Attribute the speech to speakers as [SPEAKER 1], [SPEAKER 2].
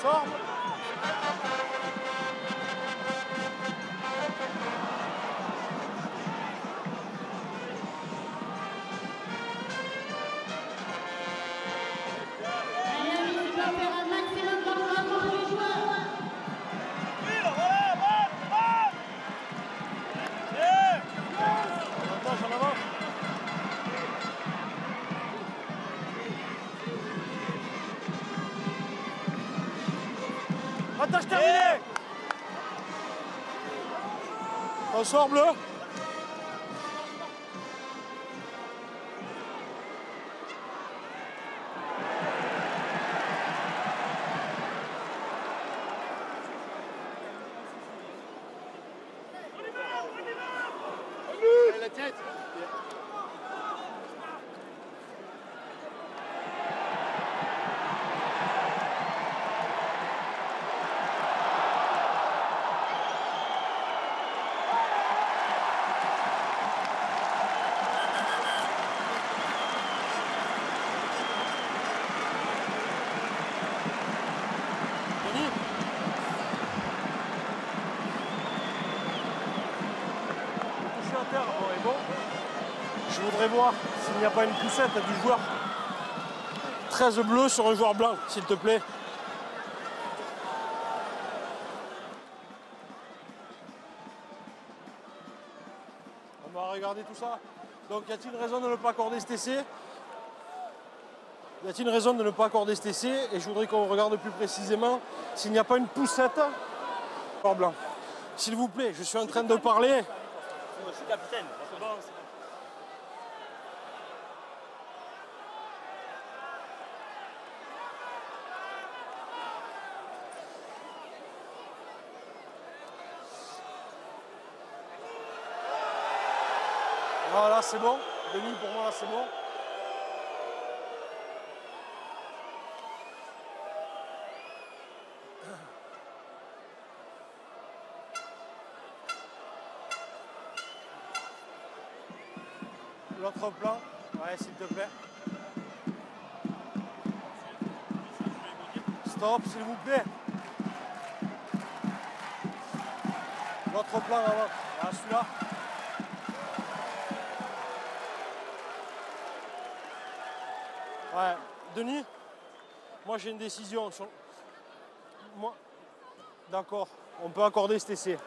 [SPEAKER 1] Só Attache terminée. On sort bleu Je voudrais voir s'il n'y a pas une poussette du joueur 13 bleu sur un joueur blanc, s'il te plaît. On va regarder tout ça. Donc y a-t-il raison de ne pas accorder cet Y a-t-il raison de ne pas accorder cet Et je voudrais qu'on regarde plus précisément s'il n'y a pas une poussette joueur blanc. S'il vous plaît, je suis en train de parler.
[SPEAKER 2] Je suis capitaine. bon,
[SPEAKER 1] Voilà, c'est bon. Denis, pour moi, là, c'est bon. L'autre plan, ouais, s'il te plaît. Stop, s'il vous plaît. L'autre plan avant. Voilà, celui-là. Ouais, Denis, moi j'ai une décision. Moi, d'accord, on peut accorder cet essai.